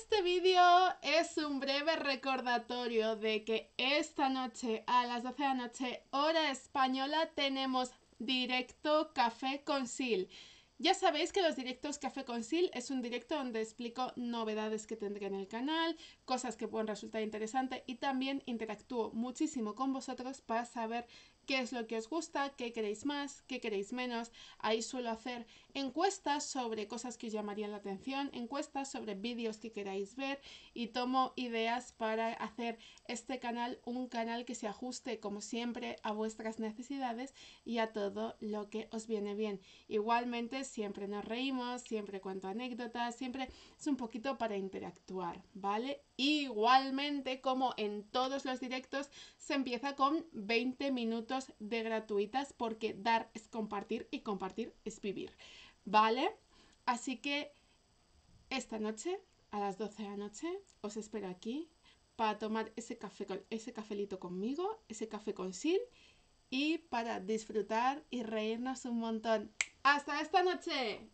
Este vídeo es un breve recordatorio de que esta noche a las 12 de la noche hora española tenemos directo Café con Sil. Ya sabéis que los directos Café con Sil es un directo donde explico novedades que tendré en el canal, cosas que pueden resultar interesantes y también interactúo muchísimo con vosotros para saber qué es lo que os gusta, qué queréis más, qué queréis menos. Ahí suelo hacer encuestas sobre cosas que os llamarían la atención, encuestas sobre vídeos que queráis ver y tomo ideas para hacer este canal un canal que se ajuste como siempre a vuestras necesidades y a todo lo que os viene bien. Igualmente siempre nos reímos, siempre cuento anécdotas, siempre es un poquito para interactuar, ¿vale? Igualmente como en todos los directos se empieza con 20 minutos de gratuitas porque dar es compartir y compartir es vivir. ¿Vale? Así que esta noche, a las 12 de la noche, os espero aquí para tomar ese café con, ese cafelito conmigo, ese café con Sil y para disfrutar y reírnos un montón. ¡Hasta esta noche!